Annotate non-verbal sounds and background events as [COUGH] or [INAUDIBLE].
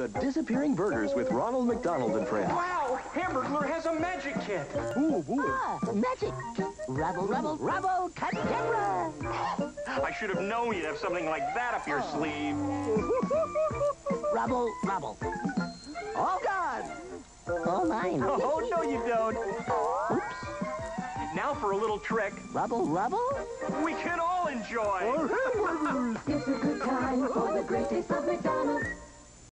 The Disappearing Burgers with Ronald McDonald and Friends. Wow, Hamburglar has a magic kit. Ooh, ooh. Ah, magic. Rubble, rubble, rubble, cadabra. [GASPS] I should have known you'd have something like that up your sleeve. [LAUGHS] Rubble, rubble. All gone. All mine. [LAUGHS] Oh, no, you don't. Oops. Now for a little trick Rubble, rubble. we can all enjoy. It's a good time for the great taste of McDonald's.